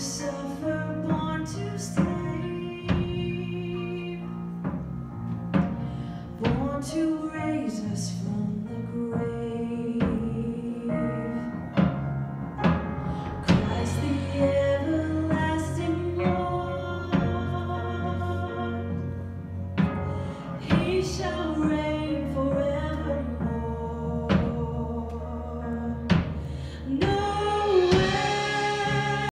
suffer, born to stay, born to raise us from the grave. Christ the everlasting Lord, He shall reign.